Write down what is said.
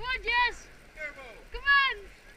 Come on, Jess. Come on.